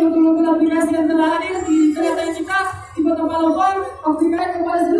que no la la y tenía y que